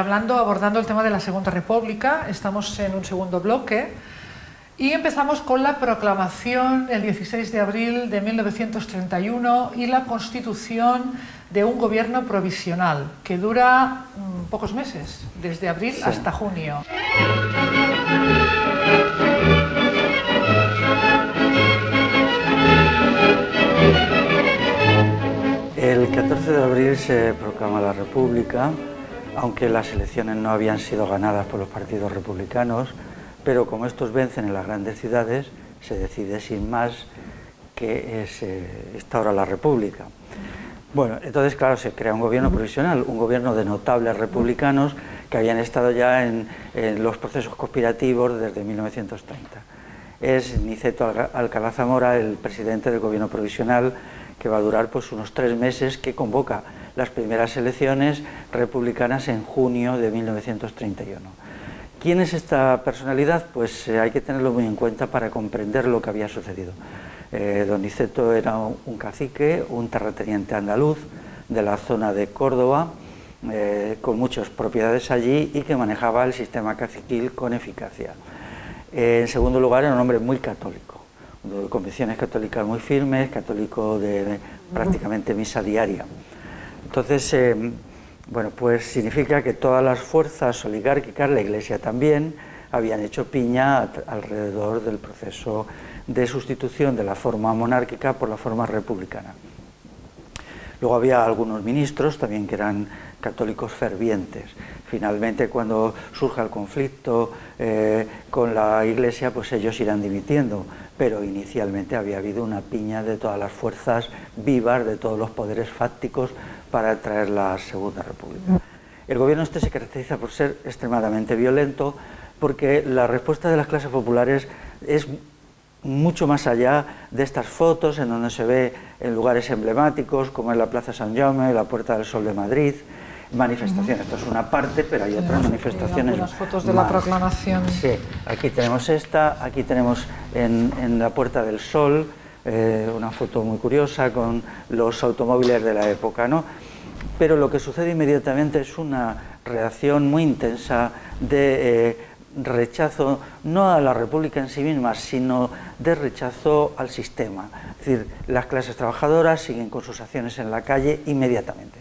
Hablando, abordando el tema de la Segunda República. Estamos en un segundo bloque y empezamos con la proclamación el 16 de abril de 1931 y la constitución de un gobierno provisional que dura mm, pocos meses, desde abril hasta junio. El 14 de abril se proclama la República, aunque las elecciones no habían sido ganadas por los partidos republicanos, pero como estos vencen en las grandes ciudades, se decide sin más que se instaura la República. Bueno, entonces, claro, se crea un gobierno provisional, un gobierno de notables republicanos que habían estado ya en, los procesos conspirativos desde 1930. Es Niceto Alcalá Zamora el presidente del gobierno provisional que va a durar pues, unos tres meses, que convoca las primeras elecciones republicanas en junio de 1931. ¿Quién es esta personalidad? Pues eh, hay que tenerlo muy en cuenta para comprender lo que había sucedido. Eh, era un cacique, un terrateniente andaluz de la zona de Córdoba, eh, con muchas propiedades allí y que manejaba el sistema caciquil con eficacia. en segundo lugar, era un hombre muy católico de convicciones católicas muy firmes, católico de, prácticamente misa diaria. Entonces, eh, bueno, pues significa que todas las fuerzas oligárquicas, la Iglesia también, habían hecho piña alrededor del proceso de sustitución de la forma monárquica por la forma republicana. Luego había algunos ministros también que eran católicos fervientes. Finalmente, cuando surja el conflicto eh, con la Iglesia, pues ellos irán dimitiendo, pero inicialmente había habido una piña de todas las fuerzas vivas, de todos los poderes fácticos para traer la Segunda República. El gobierno este se caracteriza por ser extremadamente violento, porque la respuesta de las clases populares es mucho más allá de estas fotos en donde se ve en lugares emblemáticos como en la Plaza San Jaume, la Puerta del Sol de Madrid, manifestaciones. Esto es una parte, pero hay otras manifestaciones. Las fotos de la proclamación. Sí, aquí tenemos esta, aquí tenemos en, la Puerta del Sol eh, una foto muy curiosa con los automóviles de la época, ¿no? Pero lo que sucede inmediatamente es una reacción muy intensa de eh, rechazo no a la República en sí misma, sino de rechazo al sistema. Es decir, las clases trabajadoras siguen con sus acciones en la calle inmediatamente.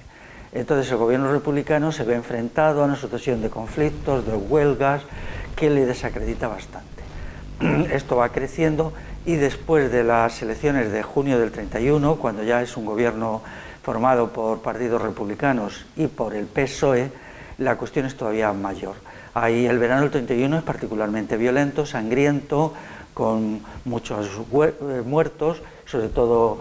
Entonces el gobierno republicano se ve enfrentado a una situación de conflictos, de huelgas, que le desacredita bastante. Esto va creciendo y después de las elecciones de junio del 31, cuando ya es un gobierno formado por partidos republicanos y por el PSOE, la cuestión es todavía mayor. Ahí el verano del 31 es particularmente violento, sangriento, con muchos eh, muertos, sobre todo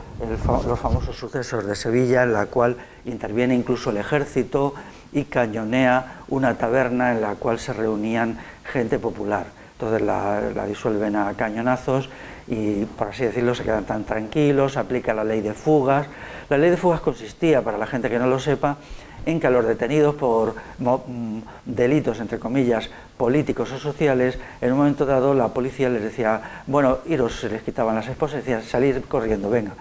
los famosos sucesos de Sevilla, en la cual interviene incluso el ejército y cañonea una taberna en la cual se reunían gente popular. Entonces la, disuelven a cañonazos y, por así decirlo, se quedan tan tranquilos, aplica la ley de fugas. La ley de fugas consistía, para la gente que no lo sepa, en que a los detenidos por mm, delitos, entre comillas, políticos o sociales, en un momento dado la policía les decía, bueno, iros, se les quitaban las esposas, decían, salir corriendo, venga.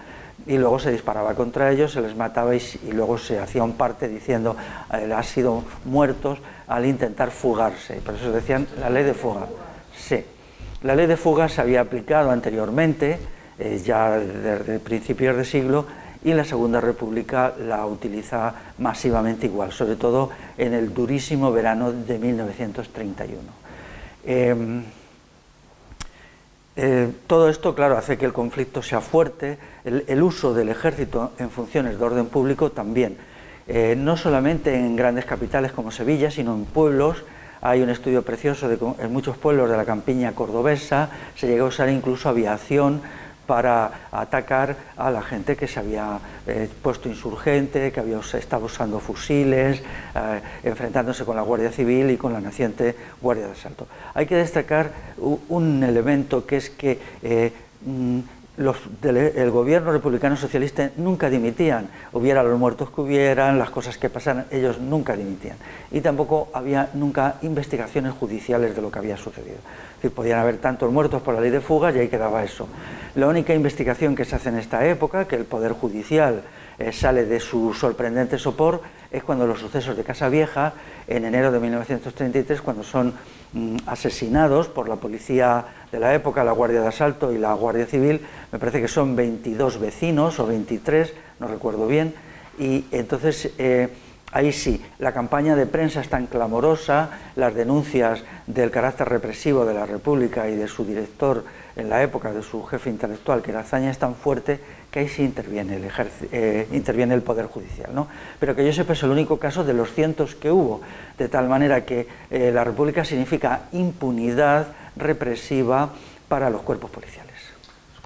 Y luego se disparaba contra ellos, se les mataba y, luego se hacía un parte diciendo, eh, han sido muertos al intentar fugarse. Por eso decían la ley de fuga. La ley de fuga se había aplicado anteriormente, eh, ya desde principios de siglo, y la Segunda República la utiliza masivamente igual, sobre todo en el durísimo verano de 1931. Em, eh, todo esto, claro, hace que el conflicto sea fuerte, el, uso del ejército en funciones de orden público también, eh, no solamente en grandes capitales como Sevilla, sino en pueblos. Hay un estudio precioso de, en muchos pueblos de la campiña cordobesa, se llegó a usar incluso aviación para atacar a la gente que se había eh, puesto insurgente, que había, estaba usando fusiles, eh, enfrentándose con la Guardia Civil y con la naciente Guardia de Asalto. Hay que destacar un elemento que es que eh, mm, los, el gobierno republicano socialista nunca dimitían, hubiera los muertos que hubieran, las cosas que pasaran, ellos nunca dimitían. Y tampoco había nunca investigaciones judiciales de lo que había sucedido. Podían haber tantos muertos por la ley de fugas y ahí quedaba eso. La única investigación que se hace en esta época, que el Poder Judicial eh, sale de su sorprendente sopor, es cuando los sucesos de Casa Vieja, en enero de 1933, cuando son asesinados por la policía de la época, la Guardia de Asalto y la Guardia Civil, me parece que son 22 vecinos o 23, no recuerdo bien, y entonces eh, ahí sí, la campaña de prensa es tan clamorosa, las denuncias del carácter represivo de la República y de su director en la época, de su jefe intelectual, que era Zaña, es tan fuerte que ahí sí interviene el, eh, interviene el Poder Judicial. ¿no? Pero que yo sepa es el único caso de los cientos que hubo, de tal manera que eh, la República significa impunidad represiva para los cuerpos policiales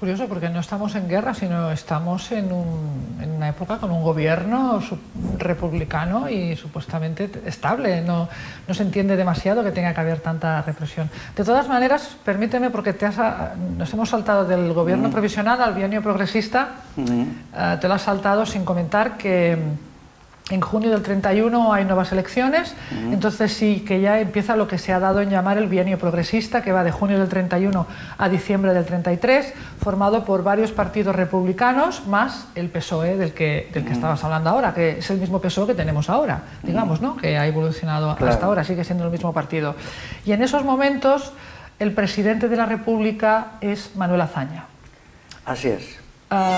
curioso porque no estamos en guerra, sino estamos en, una época con un gobierno republicano y supuestamente estable. No, no, se entiende demasiado que tenga que haber tanta represión. De todas maneras, permíteme, porque te has, nos hemos saltado del gobierno mm. provisional al bienio progresista, eh, te lo has saltado sin comentar que en junio del 31 hay nuevas elecciones, entonces sí que ya empieza lo que se ha dado en llamar el bienio progresista, que va de junio del 31 a diciembre del 33, formado por varios partidos republicanos, más el PSOE del que, del que estabas hablando ahora, que es el mismo PSOE que tenemos ahora, digamos, ¿no? que ha evolucionado hasta ahora, sigue siendo el mismo partido. Y en esos momentos el presidente de la República es Manuel Azaña. Así es. Ah,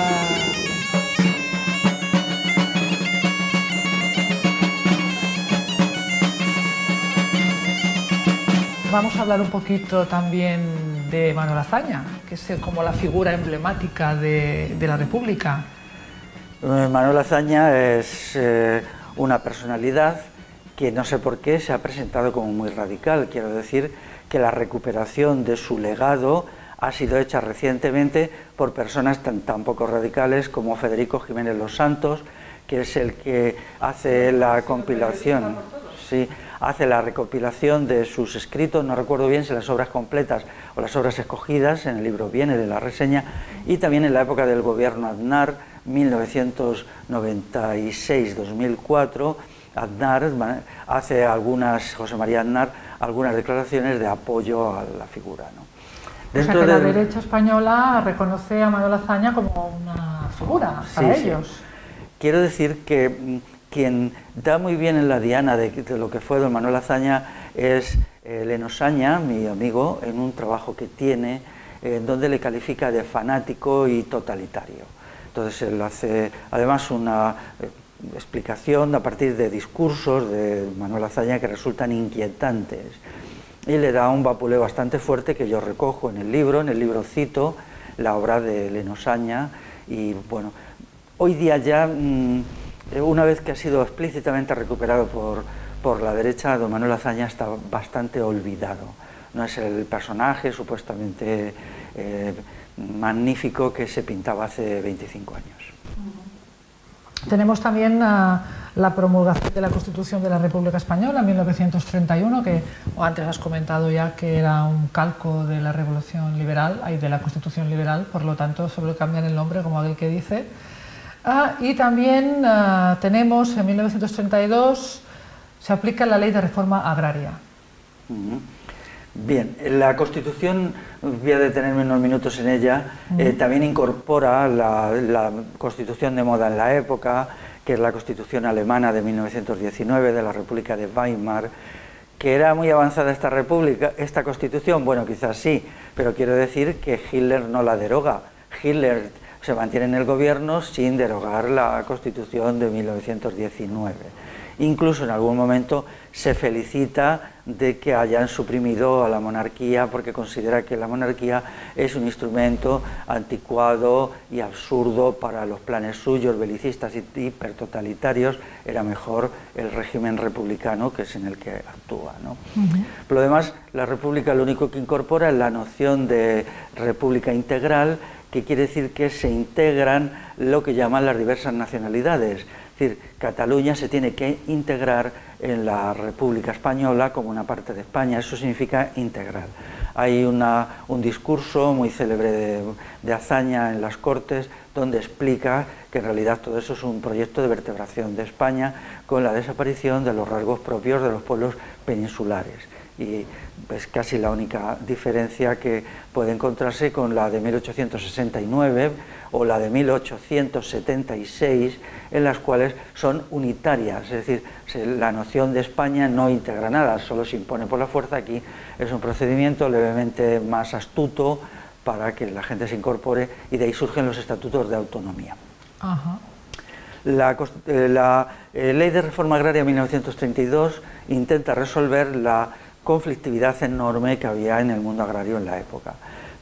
vamos a hablar un poquito también de Manuel Azaña, que es como la figura emblemática de, la República. Eh, Manuel Azaña es eh, una personalidad que no sé por qué se ha presentado como muy radical. Quiero decir que la recuperación de su legado ha sido hecha recientemente por personas tan, tan poco radicales como Federico Jiménez Los Santos, que es el que hace la compilación. Sí, hace la recopilación de sus escritos, no recuerdo bien si las obras completas o las obras escogidas, en el libro viene de la reseña, y también en la época del gobierno Aznar, 1996-2004, Aznar hace algunas, José María Aznar, algunas declaraciones de apoyo a la figura. ¿no? Dentro o sea que la derecha española reconoce a Manuel Azaña como una figura para ellos. Quiero decir que mm, quien da muy bien en la diana de, lo que fue don Manuel Azaña es eh, Lenosaña, mi amigo, en un trabajo que tiene en donde le califica de fanático y totalitario. Entonces él hace además una eh, explicación a partir de discursos de Manuel Azaña que resultan inquietantes y le da un vapuleo bastante fuerte que yo recojo en el libro, en el libro cito la obra de Lenosaña y bueno, hoy día ya... Mm, eh, una vez que ha sido explícitamente recuperado por, por la derecha, don Manuel Azaña está bastante olvidado. No es el personaje supuestamente eh, magnífico que se pintaba hace 25 años. Tenemos también ah, la promulgación de la Constitución de la República Española en 1931, que antes has comentado ya que era un calco de la Revolución Liberal, y de la Constitución Liberal, por lo tanto solo cambian el nombre como aquel que dice. Ah, y también ah, tenemos en 1932 se aplica la ley de reforma agraria. Bien, la Constitución, voy a detenerme unos minutos en ella, eh, también incorpora la, la, Constitución de moda en la época, que es la Constitución alemana de 1919 de la República de Weimar, que era muy avanzada esta república, esta Constitución, bueno, quizás sí, pero quiero decir que Hitler no la deroga. Hitler se mantiene en el gobierno sin derogar la Constitución de 1919. Incluso en algún momento se felicita de que hayan suprimido a la monarquía porque considera que la monarquía es un instrumento anticuado y absurdo para los planes suyos, belicistas y hipertotalitarios. Era mejor el régimen republicano que es en el que actúa. Por lo demás, la república lo único que incorpora es la noción de república integral que quiere decir que se integran lo que llaman las diversas nacionalidades. Es decir, Cataluña se tiene que integrar en la República Española como una parte de España, eso significa integrar. hay un discurso muy célebre de, hazaña en las Cortes donde explica que en realidad todo eso es un proyecto de vertebración de España con la desaparición de los rasgos propios de los pueblos peninsulares. Y es casi la única diferencia que puede encontrarse con la de 1869 o la de 1876, en las cuales son unitarias, es decir, la noción de España no integra nada, solo se impone por la fuerza. Aquí es un procedimiento levemente más astuto para que la gente se incorpore y de ahí surgen los estatutos de autonomía. La, eh, eh, Ley de Reforma Agraria de 1932 intenta resolver la conflictividad enorme que había en el mundo agrario en la época.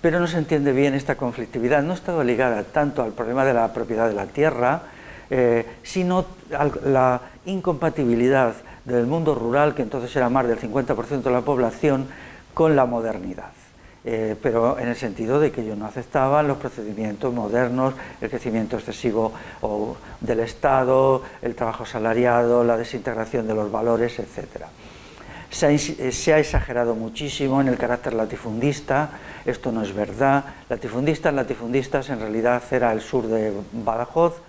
Pero no se entiende bien esta conflictividad, no estaba ligada tanto al problema de la propiedad de la tierra, eh, sino a la incompatibilidad del mundo rural, que entonces era más del 50% de la población, con la modernidad. Eh, pero en el sentido de que ellos no aceptaban los procedimientos modernos, el crecimiento excesivo del Estado, el trabajo salariado, la desintegración de los valores, etc. Se se ha, exagerado muchísimo en el carácter latifundista, esto no es verdad. Latifundistas, latifundistas, en realidad era el sur de Badajoz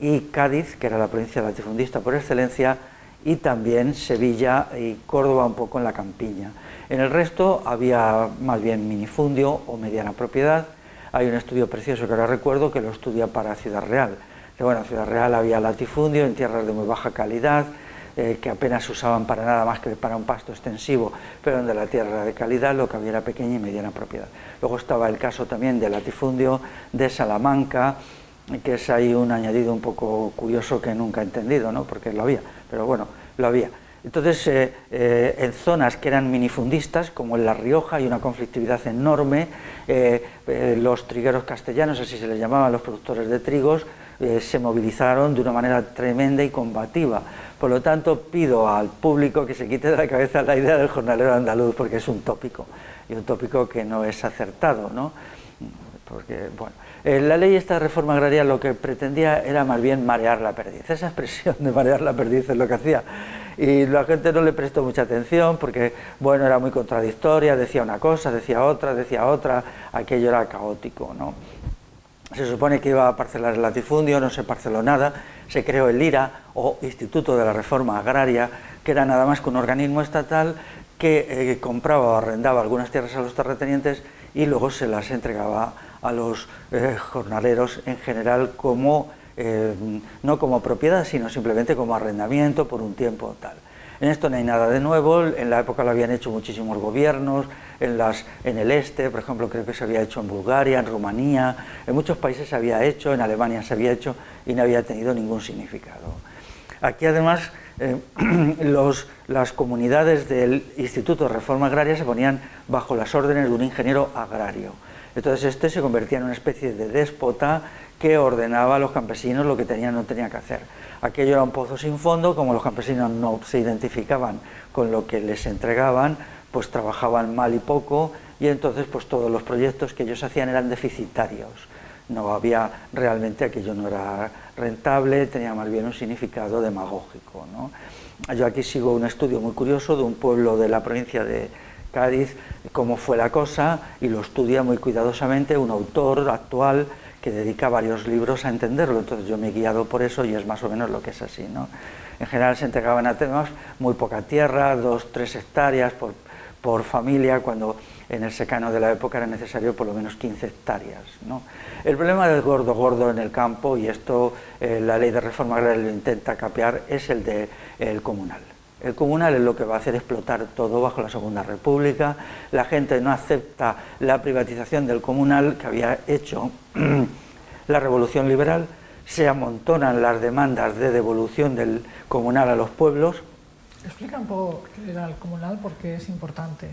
y Cádiz, que era la provincia latifundista por excelencia, y también Sevilla y Córdoba un poco en la campiña. En el resto había más bien minifundio o mediana propiedad. Hay un estudio precioso que ahora recuerdo que lo estudia para Ciudad Real. Que bueno, en Ciudad Real había latifundio en tierras de muy baja calidad, eh, que apenas usaban para nada más que para un pasto extensivo, pero donde la tierra era de calidad, lo que había era pequeña y mediana propiedad. Luego estaba el caso también del latifundio de Salamanca, que es ahí un añadido un poco curioso que nunca he entendido, ¿no? porque lo había, pero bueno, lo había. Entonces, eh, eh, en zonas que eran minifundistas, como en La Rioja, hay una conflictividad enorme. Los trigueros castellanos, así se les llamaban los productores de trigos, se movilizaron de una manera tremenda y combativa. Por lo tanto, pido al público que se quite de la cabeza la idea del jornalero andaluz, porque es un tópico, y un tópico que no es acertado, ¿no? Porque, bueno, la ley esta reforma agraria lo que pretendía era más bien marear la perdiz. Esa expresión de marear la perdiz es lo que hacía y la gente no le prestó mucha atención porque, bueno, era muy contradictoria, decía una cosa, decía otra, decía otra, aquello era caótico, ¿no? Se supone que iba a parcelar el latifundio, no se parceló nada, se creó el IRA o Instituto de la Reforma Agraria, que era nada más que un organismo estatal que eh, compraba o arrendaba algunas tierras a los terratenientes y luego se las entregaba a los eh, jornaleros en general como eh, no como propiedad, sino simplemente como arrendamiento por un tiempo tal. En esto no hay nada de nuevo, en la época lo habían hecho muchísimos gobiernos, en, las, en el este, por ejemplo, creo que se había hecho en Bulgaria, en Rumanía, en muchos países se había hecho, en Alemania se había hecho y no había tenido ningún significado. Aquí además eh, los, las comunidades del Instituto de Reforma Agraria se ponían bajo las órdenes de un ingeniero agrario. Entonces este se convertía en una especie de déspota que ordenaba a los campesinos lo que tenían o no tenían que hacer. Aquello era un pozo sin fondo, como los campesinos no se identificaban con lo que les entregaban, pues trabajaban mal y poco y entonces pues todos los proyectos que ellos hacían eran deficitarios. No había realmente aquello no era rentable, tenía más bien un significado demagógico. Yo aquí sigo un estudio muy curioso de un pueblo de la provincia de Cádiz, cómo fue la cosa, y lo estudia muy cuidadosamente un autor actual que dedica varios libros a entenderlo, entonces yo me he guiado por eso y es más o menos lo que es así. ¿no? En general se entregaban a temas muy poca tierra, dos, tres hectáreas por, por familia, cuando en el secano de la época era necesario por lo menos 15 hectáreas. ¿no? El problema del gordo gordo en el campo, y esto eh, la ley de reforma agraria lo intenta capear, es el del el comunal. El comunal es lo que va a hacer explotar todo bajo la Segunda República. La gente no acepta la privatización del comunal que había hecho la Revolución Liberal. Se amontonan las demandas de devolución del comunal a los pueblos. Explica un poco qué era el comunal porque es importante.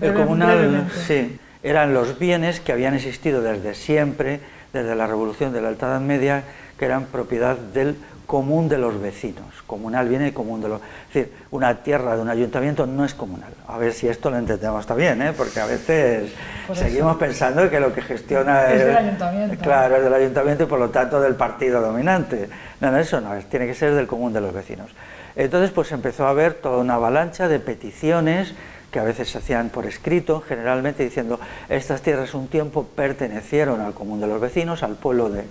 El comunal, sí, eran los bienes que habían existido desde siempre, desde la Revolución de la Alta Edad Media, que eran propiedad del común de los vecinos. Comunal viene de común de los... Es decir, una tierra de un ayuntamiento no es comunal. A ver si esto lo entendemos bien, ¿eh? porque a veces seguimos pensando que lo que gestiona... Es, del ayuntamiento. Claro, es del ayuntamiento y por lo tanto del partido dominante. No, no, eso no, es, tiene que ser del común de los vecinos. Entonces pues empezó a haber toda una avalancha de peticiones que a veces se hacían por escrito, generalmente diciendo estas tierras un tiempo pertenecieron al común de los vecinos, al pueblo de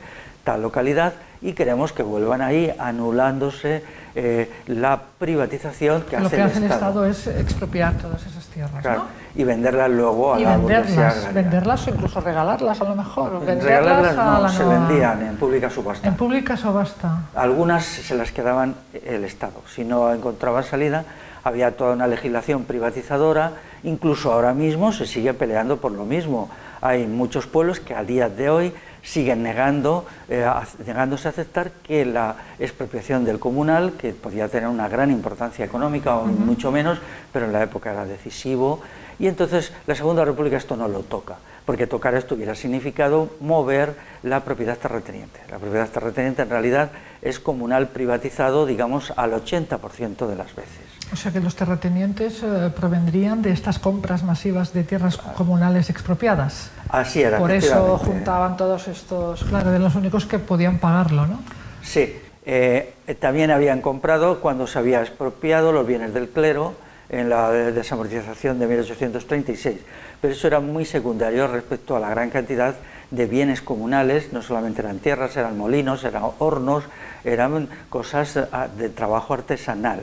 tal localidad y queremos que vuelvan ahí anulándose eh, la privatización que Lo hace que el hace el Estado. Estado es expropiar todas esas tierras, Claro, ¿no? y venderlas luego a Y la venderlas, venderlas o incluso regalarlas a lo mejor. o Regalarlas a no, la se nueva- vendían en pública subasta. En pública subasta. Algunas se las quedaban el Estado. Si no encontraba salida, había toda una legislación privatizadora. Incluso ahora mismo se sigue peleando por lo mismo. Hay muchos pueblos que a día de hoy siguen negando, eh, negándose a aceptar que la expropiación del comunal, que podía tener una gran importancia económica o mucho menos, pero en la época era decisivo, y entonces la Segunda República esto no lo toca, porque tocar esto hubiera significado mover la propiedad terrateniente. La propiedad terrateniente en realidad es comunal privatizado, digamos, al 80% de las veces. O sea que los terratenientes eh, provendrían de estas compras masivas de tierras comunales expropiadas. Así era. Por eso juntaban todos estos, claro, de los únicos que podían pagarlo, ¿no? Sí, eh, también habían comprado cuando se había expropiado los bienes del clero en la desamortización de 1836, pero eso era muy secundario respecto a la gran cantidad de bienes comunales, no solamente eran tierras, eran molinos, eran hornos, eran cosas eh, de trabajo artesanal.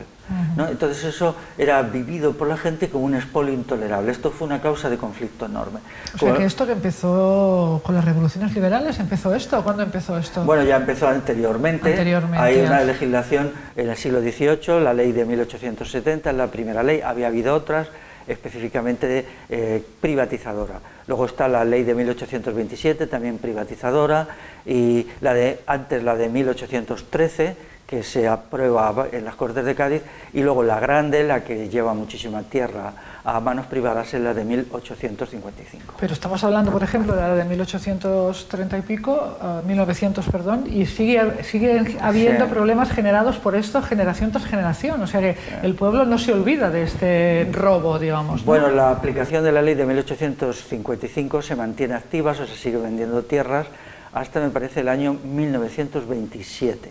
¿no? Entonces eso era vivido por la gente como un expolio intolerable. Esto fue una causa de conflicto enorme. O sea que esto que empezó con las revoluciones liberales, ¿empezó esto? ¿Cuándo empezó esto? Bueno, ya empezó anteriormente. Anteriormente, Hay una legislación en el siglo XVIII, la ley de 1870, es la primera ley, había habido otras específicamente eh, privatizadora. Luego está la ley de 1827, también privatizadora, y la de antes la de 1813 que se aprueba en las Cortes de Cádiz, y luego la grande, la que lleva muchísima tierra a manos privadas, es la de 1855. Pero estamos hablando, por ejemplo, de la de 1830 y pico, eh, 1900, perdón, y sigue, sigue habiendo Sí. problemas generados por esto generación tras generación. O sea que el pueblo no se olvida de este robo, digamos. ¿no? Bueno, la aplicación de la ley de 1855 se mantiene activa, o sea, se sigue vendiendo tierras hasta, me parece, el año 1927,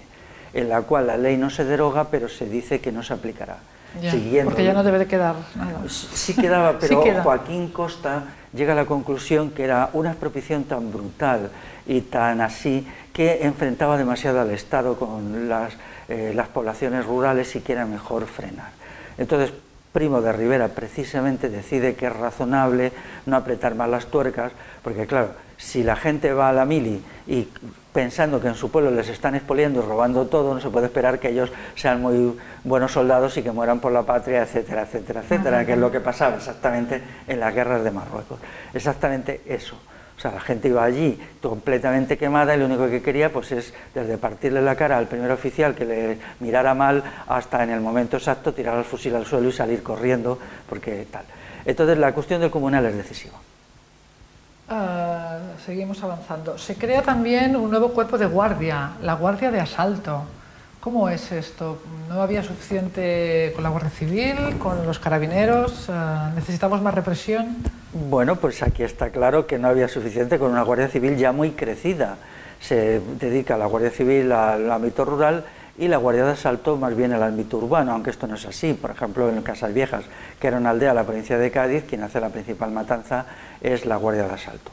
en la cual la ley no se deroga, pero se dice que no se aplicará. Ya, Siguiendo- porque ya no debe de quedar nada. Sí quedaba, Sí pero queda. Joaquín Costa llega a la conclusión que era una expropiación tan brutal y tan así que enfrentaba demasiado al Estado con las, eh, las poblaciones rurales y que era mejor frenar. Entonces, Primo de Rivera precisamente decide que es razonable no apretar más las tuercas, porque claro, si la gente va a la mili y pensando que en su pueblo les están expoliando y robando todo, no se puede esperar que ellos sean muy buenos soldados y que mueran por la patria, etcétera, etcétera, etcétera, que es lo que pasaba exactamente en las guerras de Marruecos. Exactamente eso. O sea, la gente iba allí completamente quemada y lo único que quería pues es desde partirle la cara al primer oficial que le mirara mal hasta en el momento exacto tirar el fusil al suelo y salir corriendo porque tal. Entonces la cuestión del comunal es decisiva. Ah, seguimos avanzando. Se crea también un nuevo cuerpo de guardia, la Guardia de Asalto. ¿Cómo es esto? ¿No había suficiente con la Guardia Civil, con los carabineros? Ah, ¿Necesitamos más represión? Bueno, pues aquí está claro que no había suficiente con una Guardia Civil ya muy crecida. Se dedica la Guardia Civil al ámbito rural y la Guardia de Asalto más bien al ámbito urbano, aunque esto no es así. Por ejemplo, en Casas Viejas, que era una aldea de la provincia de Cádiz, quien hace la principal matanza es la Guardia de Asalto.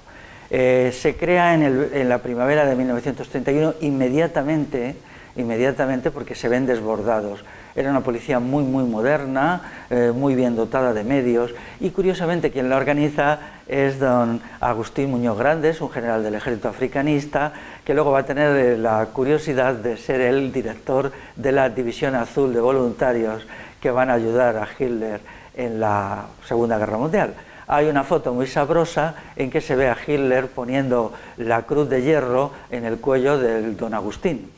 Eh, se crea en, en la primavera de 1931 inmediatamente, inmediatamente porque se ven desbordados. Era una policía muy, muy moderna, eh, muy bien dotada de medios y curiosamente quien la organiza es don Agustín Muñoz Grandes, un general del ejército africanista, que luego va a tener eh, la curiosidad de ser el director de la División Azul de Voluntarios que van a ayudar a Hitler en la Segunda Guerra Mundial. Hay una foto muy sabrosa en que se ve a Hitler poniendo la cruz de hierro en el cuello del don Agustín.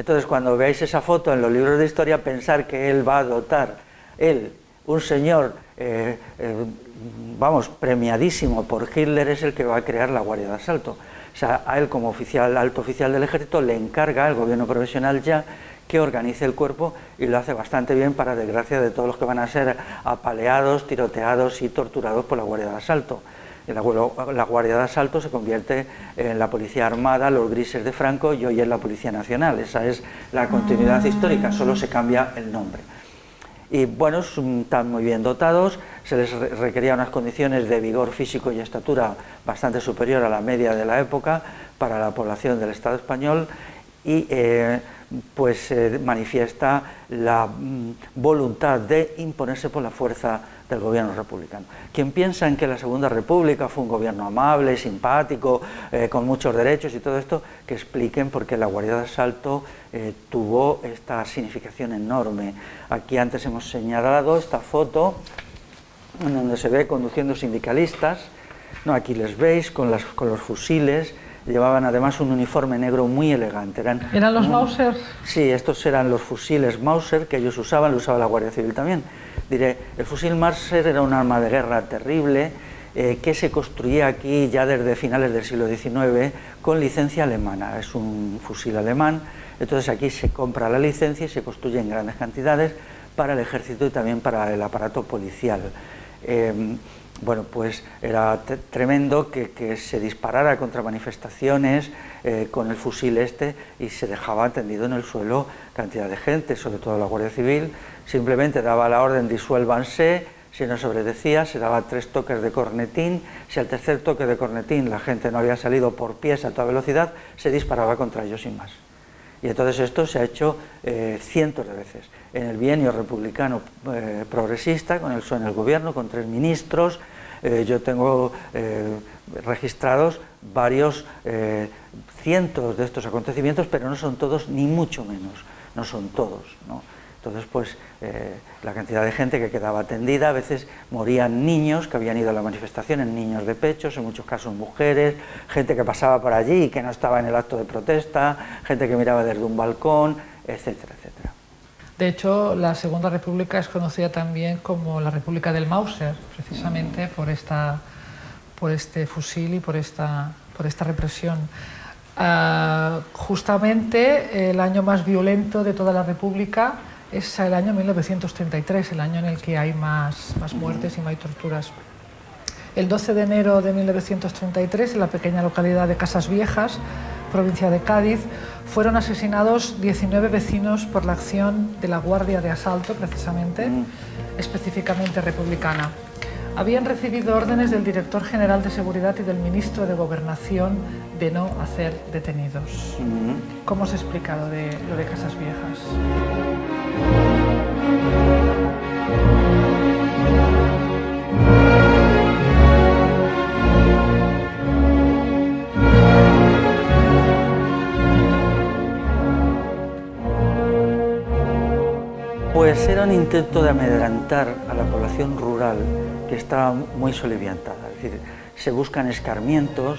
Entonces, cuando veáis esa foto en los libros de historia, pensar que él va a dotar, él, un señor, eh, eh, vamos, premiadísimo por Hitler, es el que va a crear la Guardia de Asalto. O sea, a él como oficial, alto oficial del ejército le encarga el gobierno profesional ya que organice el cuerpo y lo hace bastante bien para desgracia de todos los que van a ser apaleados, tiroteados y torturados por la Guardia de Asalto. La, Guardia de Asalto se convierte en la Policía Armada, los grises de Franco y hoy es la Policía Nacional. Esa es la continuidad histórica, solo se cambia el nombre. Y bueno, están muy bien dotados, se les requería unas condiciones de vigor físico y estatura bastante superior a la media de la época para la población del Estado español eh, pues manifiesta la mm, voluntad de imponerse por la fuerza del gobierno republicano. Quien piensa en que la Segunda República fue un gobierno amable, simpático, eh, con muchos derechos y todo esto, que expliquen por qué la Guardia de Asalto eh, tuvo esta significación enorme. Aquí antes hemos señalado esta foto en donde se ve conduciendo sindicalistas, no, aquí les veis con los fusiles, llevaban además un uniforme negro muy elegante. ¿Eran, ¿Eran los Mauser? Sí, estos eran los fusiles Mauser que ellos usaban, lo usaba la Guardia Civil también. Diré, el fusil Mauser era un arma de guerra terrible eh, que se construía aquí ya desde finales del siglo XIX con licencia alemana. Es un fusil alemán, entonces aquí se compra la licencia y se construye en grandes cantidades para el ejército y también para el aparato policial. Eh, bueno, pues era tremendo que, se disparara contra manifestaciones eh, con el fusil este y se dejaba tendido en el suelo cantidad de gente, sobre todo la Guardia Civil, simplemente daba la orden disuélvanse, si no sobredecía, se daba tres toques de cornetín, si al tercer toque de cornetín la gente no había salido por pies a toda velocidad, se disparaba contra ellos sin más. Y entonces esto se ha hecho eh, cientos de veces. En el bienio republicano eh, progresista, con el en el gobierno, con tres ministros, eh, yo tengo registrados varios cientos de estos acontecimientos, pero no son todos, ni mucho menos, no son todos. ¿no? Entonces, pues eh, la cantidad de gente que quedaba atendida, a veces morían niños que habían ido a la manifestación, niños de pechos, en muchos casos mujeres, gente que pasaba por allí y que no estaba en el acto de protesta, gente que miraba desde un balcón, etcétera, etcétera. De hecho, la Segunda República es conocida también como la República del Mauser, precisamente por, esta, por este fusil y por esta, por esta represión. Ah, justamente el año más violento de toda la República es el año 1933, el año en el que hay más, más muertes y más torturas. El 12 de enero de 1933, en la pequeña localidad de Casas Viejas, provincia de Cádiz, fueron asesinados 19 vecinos por la acción de la Guardia de Asalto, precisamente, mm. específicamente republicana. Habían recibido órdenes del director general de Seguridad y del ministro de Gobernación de no hacer detenidos. Mm. ¿Cómo se explica lo de, lo de Casas Viejas? Pues era un intento de amedrentar a la población rural que estaba muy soliviantada. Es decir, se buscan escarmientos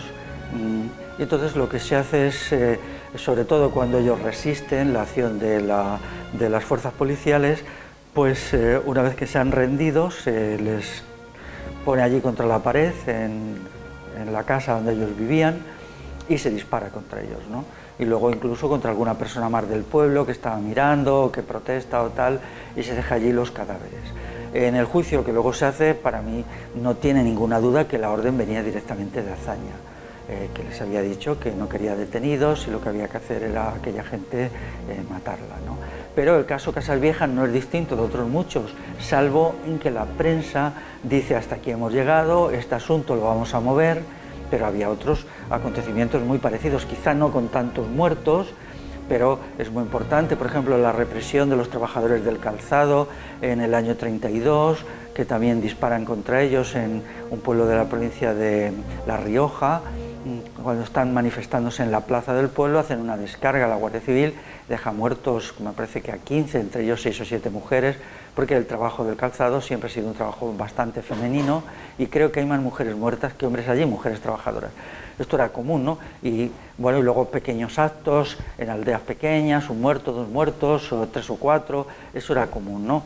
mm, y entonces lo que se hace es, eh, sobre todo cuando ellos resisten la acción de la de las fuerzas policiales, pues eh, una vez que se han rendido, se les pone allí contra la pared, en, la casa donde ellos vivían, y se dispara contra ellos, ¿no? Y luego incluso contra alguna persona más del pueblo que estaba mirando, que protesta o tal, y se deja allí los cadáveres. En el juicio que luego se hace, para mí no tiene ninguna duda que la orden venía directamente de Azaña. Eh, que les había dicho que no quería detenidos y lo que había que hacer era aquella gente eh, matarla. ¿no? Pero el caso Casas Viejas no es distinto de otros muchos, salvo en que la prensa dice hasta aquí hemos llegado, este asunto lo vamos a mover, pero había otros acontecimientos muy parecidos, quizá no con tantos muertos, pero es muy importante, por ejemplo, la represión de los trabajadores del calzado en el año 32, que también disparan contra ellos en un pueblo de la provincia de La Rioja, cuando están manifestándose en la plaza del pueblo, hacen una descarga a la Guardia Civil, deja muertos, me parece que a 15, entre ellos 6 o 7 mujeres, porque el trabajo del calzado siempre ha sido un trabajo bastante femenino y creo que hay más mujeres muertas que hombres allí, mujeres trabajadoras. Esto era común, ¿no? Y bueno, y luego pequeños actos en aldeas pequeñas, un muerto, dos muertos, tres o cuatro, eso era común, ¿no?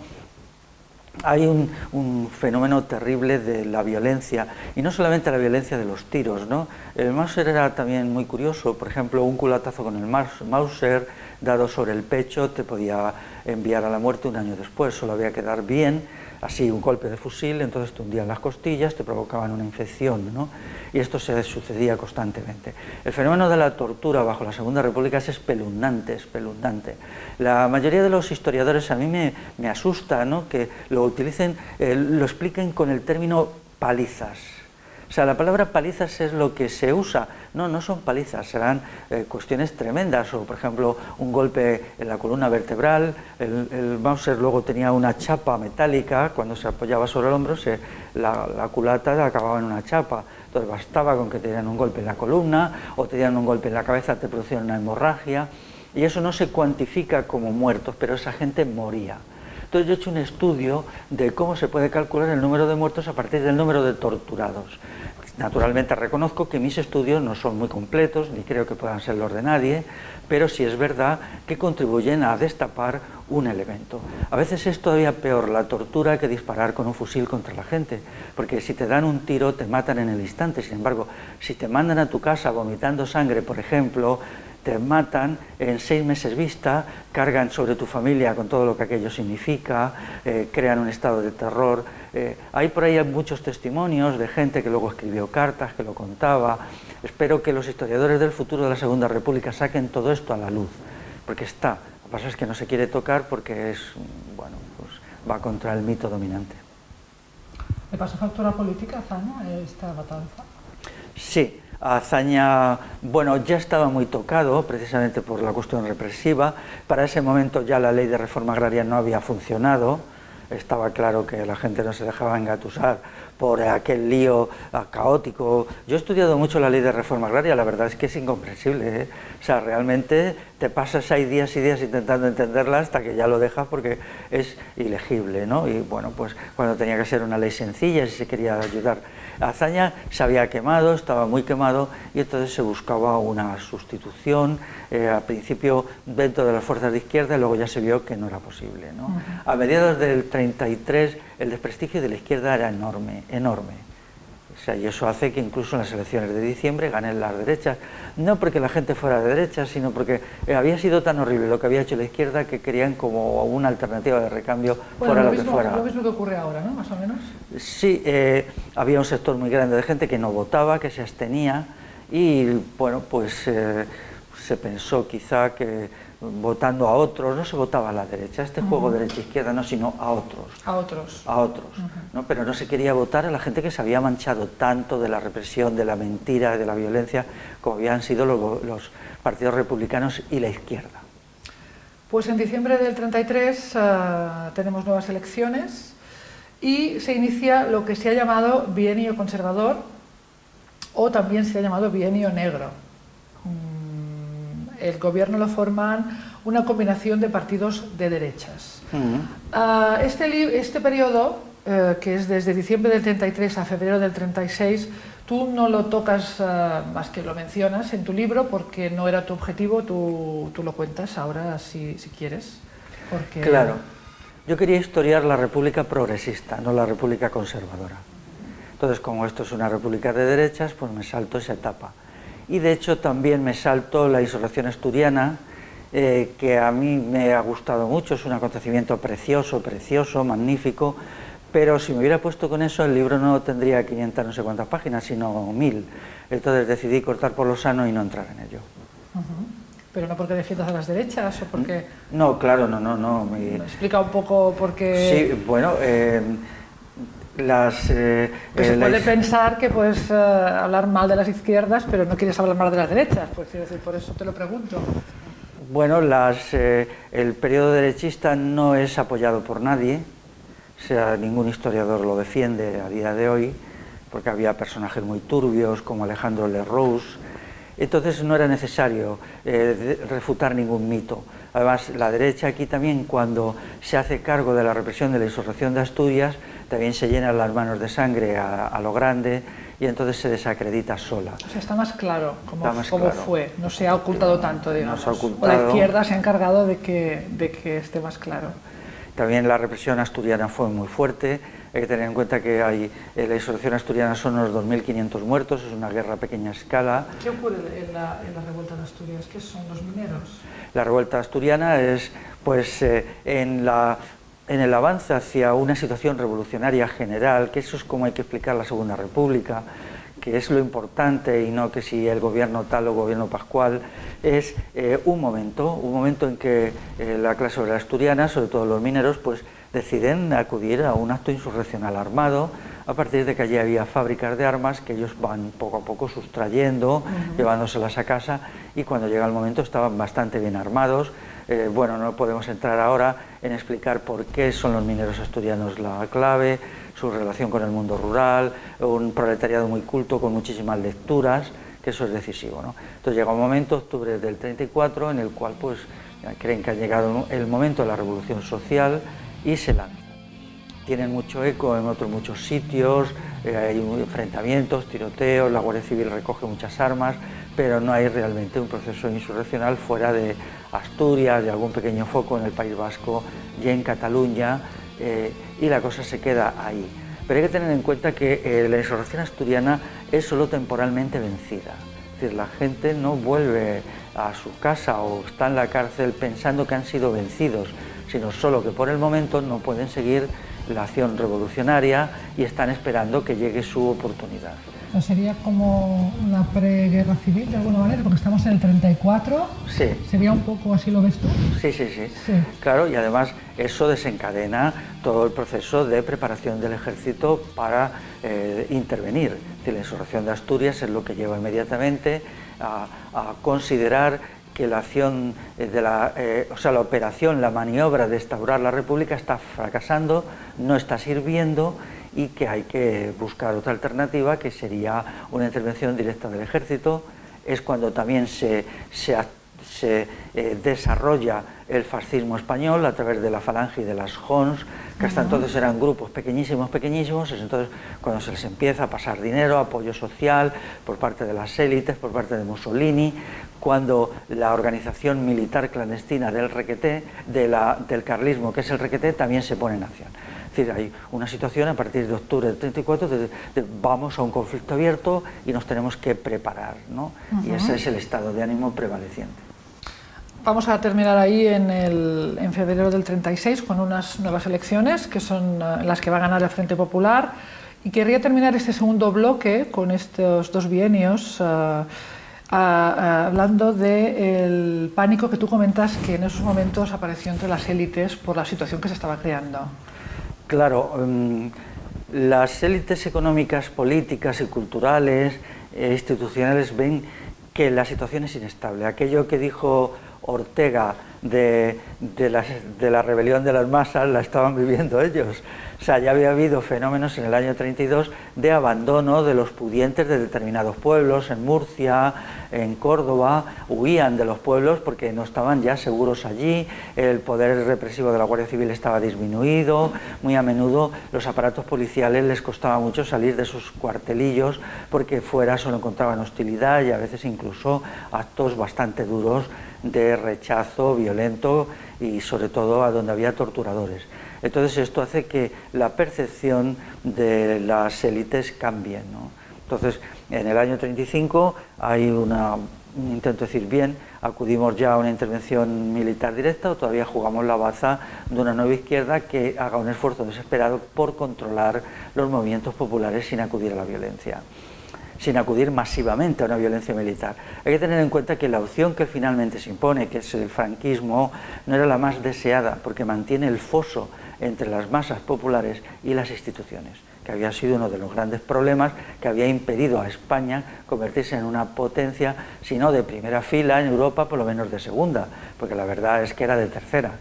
Hay un, fenómeno terrible de la violencia, y no solamente la violencia de los tiros, ¿no? El Mauser era también muy curioso, por ejemplo, un culatazo con el Mauser dado sobre el pecho te podía enviar a la muerte un año después, solo había que dar bien, así un golpe de fusil, entonces te hundían las costillas, te provocaban una infección, ¿no? y esto se sucedía constantemente. El fenómeno de la tortura bajo la Segunda República es espeluznante, espeluznante. La mayoría de los historiadores a mí me, me asusta ¿no? que lo utilicen, eh, lo expliquen con el término palizas. O sea, la palabra palizas es lo que se usa. No, no son palizas, serán eh, cuestiones tremendas. O, por ejemplo, un golpe en la columna vertebral. El, el Mauser luego tenía una chapa metálica. Cuando se apoyaba sobre el hombro, se, la, la, culata acababa en una chapa. Entonces, bastaba con que te dieran un golpe en la columna o te dieran un golpe en la cabeza, te producían una hemorragia. Y eso no se cuantifica como muertos, pero esa gente moría. Yo he hecho un estudio de cómo se puede calcular el número de muertos a partir del número de torturados. Naturalmente reconozco que mis estudios no son muy completos, ni creo que puedan ser los de nadie, pero sí es verdad que contribuyen a destapar un elemento. A veces es todavía peor la tortura que disparar con un fusil contra la gente, porque si te dan un tiro te matan en el instante, sin embargo, si te mandan a tu casa vomitando sangre, por ejemplo, te matan en seis meses vista, cargan sobre tu familia con todo lo que aquello significa, eh, crean un estado de terror. Eh, hay por ahí muchos testimonios de gente que luego escribió cartas, que lo contaba. Espero que los historiadores del futuro de la Segunda República saquen todo esto a la luz, porque está. Lo que pasa es que no se quiere tocar porque es, bueno, pues va contra el mito dominante. ¿Le pasó factura política, Zana, esta matanza? Sí, Azaña, bueno, ya estaba muy tocado precisamente por la cuestión represiva. Para ese momento ya la ley de reforma agraria no había funcionado. Estaba claro que la gente no se dejaba engatusar por aquel lío caótico. Yo he estudiado mucho la ley de reforma agraria, la verdad es que es incomprensible. ¿eh? O sea, realmente te pasas ahí días y días intentando entenderla hasta que ya lo dejas porque es ilegible, ¿no? Y bueno, pues cuando tenía que ser una ley sencilla, si se quería ayudar Azaña se había quemado, estaba muy quemado y entonces se buscaba una sustitución, eh, al principio dentro de las fuerzas de izquierda y luego ya se vio que no era posible. ¿no? Uh -huh. A mediados del 33 el desprestigio de la izquierda era enorme, enorme. O sea, y eso hace que incluso en las elecciones de diciembre ganen las derechas, no porque la gente fuera de derechas, sino porque eh, había sido tan horrible lo que había hecho la izquierda que querían como una alternativa de recambio bueno, fuera lo, lo, mismo, que fuera. Lo mismo que ocurre ahora, ¿no? Más o menos. Sí, eh, había un sector muy grande de gente que no votaba, que se abstenía y, bueno, pues eh, se pensó quizá que votando a otros, no se votaba a la derecha, este uh -huh. juego derecha-izquierda no, sino a otros. A otros. A otros, uh -huh. ¿no? Pero no se quería votar a la gente que se había manchado tanto de la represión, de la mentira, de la violencia, como habían sido los, los partidos republicanos y la izquierda. Pues en diciembre del 33 uh, tenemos nuevas elecciones y se inicia lo que se ha llamado bienio conservador o también se ha llamado bienio negro el gobierno lo forman una combinación de partidos de derechas. Uh -huh. uh, este, este periodo, uh, que es desde diciembre del 33 a febrero del 36, tú no lo tocas más que lo mencionas en tu libro porque no era tu objetivo, tú, tú lo cuentas ahora si, si quieres. Porque... Claro, yo quería historiar la República progresista, no la República conservadora. Entonces, como esto es una república de derechas, pues me salto esa etapa y de hecho también me salto la insurrección asturiana, eh, que a mí me ha gustado mucho, es un acontecimiento precioso, precioso, magnífico, pero si me hubiera puesto con eso el libro no tendría 500 no sé cuántas páginas, sino 1000. Entonces decidí cortar por lo sano y no entrar en ello. Uh -huh. Pero no porque defiendas a las derechas o porque... No, claro, no, no, no. Me... Explica un poco por qué... Sí, bueno... Eh, las, eh, pues se puede pensar que puedes eh, hablar mal de las izquierdas, pero no quieres hablar mal de las derechas, pues decir, por eso te lo pregunto. Bueno, las, eh, el periodo derechista no es apoyado por nadie, o sea, ningún historiador lo defiende a día de hoy, porque había personajes muy turbios como Alejandro Lerroux, entonces no era necesario refutar ningún mito. Además, la derecha aquí también, cuando se hace cargo de la represión de la insurrección de Asturias, también se llenan las manos de sangre a, a lo grande y entonces se desacredita sola. O sea, está más claro cómo, más cómo claro. fue, no se ha ocultado tanto, digamos. No se ha ocultado. O la izquierda se ha encargado de que, de que esté más claro. También la represión asturiana fue muy fuerte, hay que tener en cuenta que hay, eh, la insurrección asturiana son unos 2.500 muertos, es una guerra a pequeña escala. ¿Qué ocurre en la, en la revuelta de Asturias? ¿Qué son los mineros? La revuelta asturiana es, pues, eh, en la en el avance hacia una situación revolucionaria general, que eso es como hay que explicar la Segunda República, que es lo importante y no que si el gobierno tal o gobierno pascual, es eh, un momento, un momento en que eh, la clase obrera asturiana, sobre todo los mineros, pues deciden acudir a un acto insurreccional armado a partir de que allí había fábricas de armas que ellos van poco a poco sustrayendo, llevándoselas a casa y cuando llega el momento estaban bastante bien armados. Eh, bueno, no podemos entrar ahora en explicar por qué son los mineros asturianos la clave, su relación con el mundo rural, un proletariado muy culto con muchísimas lecturas, que eso es decisivo. ¿no? Entonces llega un momento, octubre del 34, en el cual pues creen que ha llegado el momento de la revolución social y se lanzan. Tienen mucho eco en otros muchos sitios, eh, hay enfrentamientos, tiroteos, la Guardia Civil recoge muchas armas, pero no hay realmente un proceso insurreccional fuera de Asturias, de algún pequeño foco en el País Vasco y en Cataluña, eh, y la cosa se queda ahí. Pero hay que tener en cuenta que eh, la insurrección asturiana es solo temporalmente vencida. Es decir, la gente no vuelve a su casa o está en la cárcel pensando que han sido vencidos, sino solo que por el momento no pueden seguir la acción revolucionaria y están esperando que llegue su oportunidad. sería como una preguerra civil de alguna manera, porque estamos en el 34. Sí. ¿Sería un poco así lo ves tú? Sí, sí, sí. Claro, y además eso desencadena todo el proceso de preparación del ejército para eh, intervenir. la insurrección de Asturias es lo que lleva inmediatamente a, a considerar que la acción eh, de la, eh, o sea, la operación, la maniobra de instaurar la República está fracasando, no está sirviendo y que hay que buscar otra alternativa que sería una intervención directa del ejército. Es cuando también se, se, eh, desarrolla el fascismo español a través de la falange y de las Hons, que hasta entonces eran grupos pequeñísimos, pequeñísimos, es entonces cuando se les empieza a pasar dinero, apoyo social por parte de las élites, por parte de Mussolini, cuando la organización militar clandestina del requeté, del carlismo que es el requeté, también se pone en acción. Es decir, hay una situación a partir de octubre del 34 de, vamos a un conflicto abierto y nos tenemos que preparar, ¿no? Y ese es el estado de ánimo prevaleciente. Vamos a terminar ahí en, en, febrero del 36 con unas nuevas elecciones que son eh, las que va a ganar el Frente Popular y querría terminar este segundo bloque con estos dos bienios uh, hablando del pánico que tú comentas que en esos momentos apareció entre las élites por la situación que se estaba creando. Claro, um, las élites económicas, políticas y culturales e institucionales ven que la situación es inestable. Aquello que dijo Ortega de, de, la, rebelión de las masas la estaban viviendo ellos. O sea, ya había habido fenómenos en el año 32 de abandono de los pudientes de determinados pueblos, en Murcia, en Córdoba, huían de los pueblos porque no estaban ya seguros allí, el poder represivo de la Guardia Civil estaba disminuido, muy a menudo los aparatos policiales les costaba mucho salir de sus cuartelillos porque fuera solo encontraban hostilidad y a veces incluso actos bastante duros de rechazo violento y sobre todo a donde había torturadores. Entonces esto hace que la percepción de las élites cambie. Entonces en el año 35 hay una, un intento de decir, bien, acudimos ya a una intervención militar directa o todavía jugamos la baza de una nueva izquierda que haga un esfuerzo desesperado por controlar los movimientos populares sin acudir a la violencia sin acudir masivamente a una violencia militar. Hay que tener en cuenta que la opción que finalmente se impone, que es el franquismo, no era la más deseada, porque mantiene el foso entre las masas populares y las instituciones, que había sido uno de los grandes problemas que había impedido a España convertirse en una potencia, si no de primera fila en Europa, por lo menos de segunda, porque la verdad es que era de tercera.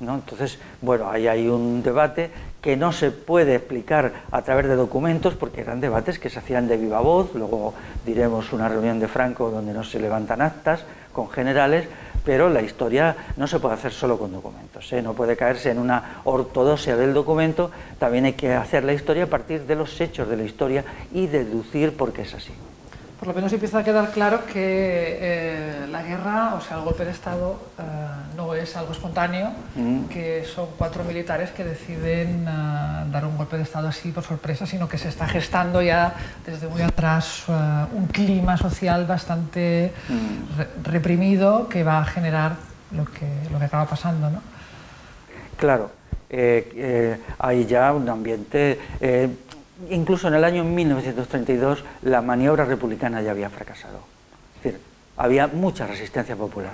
Entonces, bueno, ahí hay un debate que no se puede explicar a través de documentos porque eran debates que se hacían de viva voz, luego diremos una reunión de Franco donde no se levantan actas con generales, pero la historia no se puede hacer solo con documentos, ¿eh? no puede caerse en una ortodoxia del documento, también hay que hacer la historia a partir de los hechos de la historia y deducir por qué es así por lo menos empieza a quedar claro que eh, la guerra, o sea, el golpe de Estado, eh, no es algo espontáneo, mm. que son cuatro militares que deciden eh, dar un golpe de Estado así por sorpresa, sino que se está gestando ya desde muy atrás un clima social bastante mm. reprimido que va a generar lo que, lo que acaba pasando. ¿no? Claro, hay ya un ambiente incluso en el año 1932 la maniobra republicana ya había fracasado. Es decir, había mucha resistencia popular.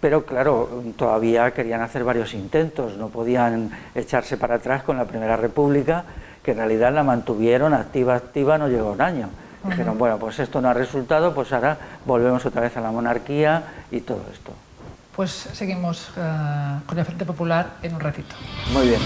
Pero claro, todavía querían hacer varios intentos, no podían echarse para atrás con la Primera República, que en realidad la mantuvieron activa, activa, no llegó un año. Dijeron, bueno, pues esto no ha resultado, pues ahora volvemos otra vez a la monarquía y todo esto. Pues seguimos eh, con el Frente Popular en un ratito. Muy bien.